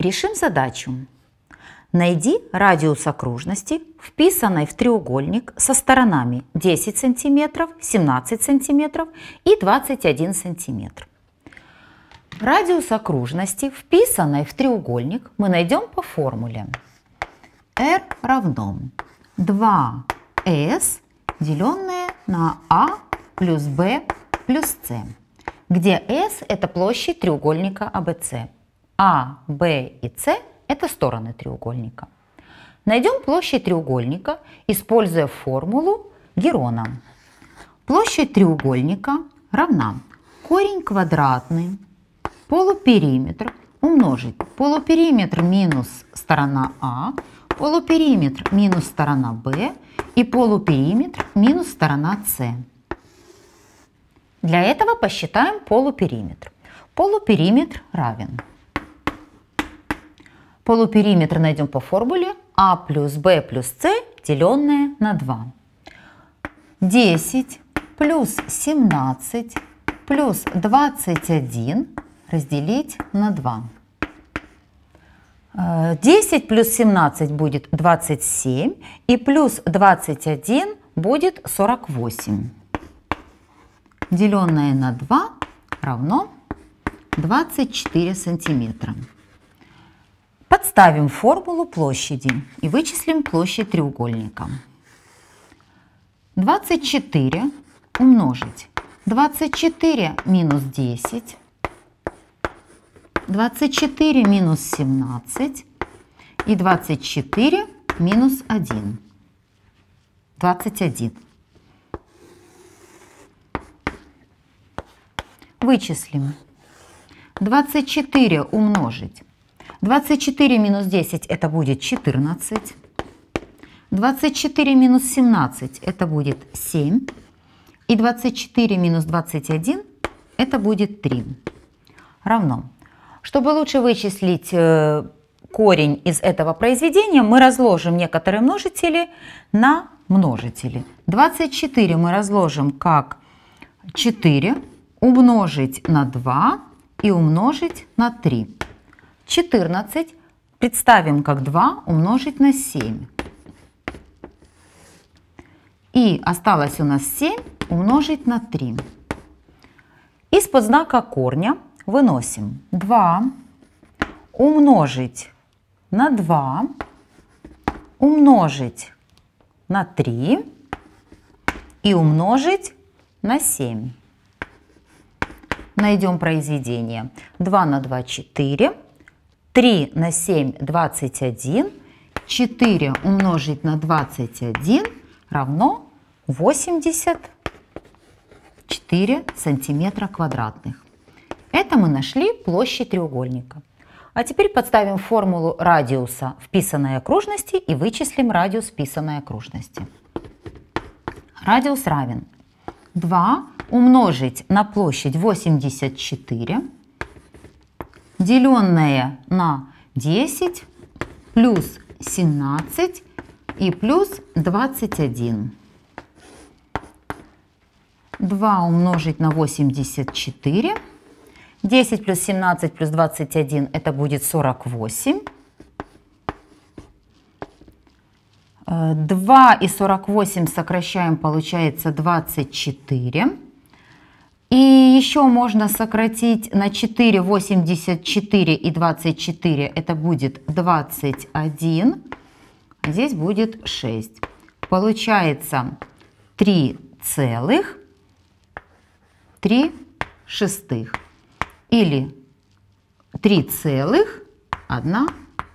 Решим задачу. Найди радиус окружности, вписанной в треугольник со сторонами 10 см, 17 см и 21 см. Радиус окружности, вписанной в треугольник, мы найдем по формуле. R равно 2S, деленное на A плюс B плюс C, где S – это площадь треугольника ABC. А, Б и С – это стороны треугольника. Найдем площадь треугольника, используя формулу Герона. Площадь треугольника равна корень квадратный, полупериметр умножить полупериметр минус сторона А, полупериметр минус сторона Б и полупериметр минус сторона С. Для этого посчитаем полупериметр. Полупериметр равен Полупериметр найдем по формуле а плюс b плюс c, деленное на 2. 10 плюс 17 плюс 21 разделить на 2. 10 э, плюс 17 будет 27 и плюс 21 будет 48. Деленное на 2 равно 24 сантиметра. Подставим формулу площади и вычислим площадь треугольника. 24 умножить 24 минус 10, 24 минус 17 и 24 минус 1. 21. Вычислим. 24 умножить 24 минус 10 это будет 14. 24 минус 17 это будет 7. И 24 минус 21 это будет 3. Равно. Чтобы лучше вычислить э, корень из этого произведения, мы разложим некоторые множители на множители. 24 мы разложим как 4 умножить на 2 и умножить на 3. 14 представим как 2 умножить на 7. И осталось у нас 7 умножить на 3. Из-под знака корня выносим 2 умножить на 2 умножить на 3 и умножить на 7. Найдем произведение. 2 на 2 – 4. 3 на 7 – 21. 4 умножить на 21 равно 84 сантиметра квадратных. Это мы нашли площадь треугольника. А теперь подставим формулу радиуса вписанной окружности и вычислим радиус вписанной окружности. Радиус равен 2 умножить на площадь 84 деленное на 10 плюс 17 и плюс 21. 2 умножить на 84. 10 плюс 17 плюс 21 это будет 48. 2 и 48 сокращаем, получается 24. И еще можно сократить на 4, 84 и 24. Это будет 21. А здесь будет 6. Получается 3 целых 3 шестых. Или 3 целых 1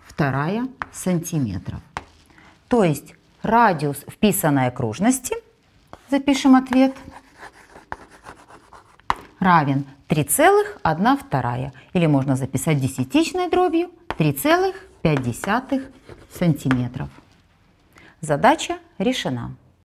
вторая сантиметров. То есть радиус вписанной окружности, запишем ответ – равен 3,1 вторая. Или можно записать десятичной дробью 3,5 сантиметров. Задача решена.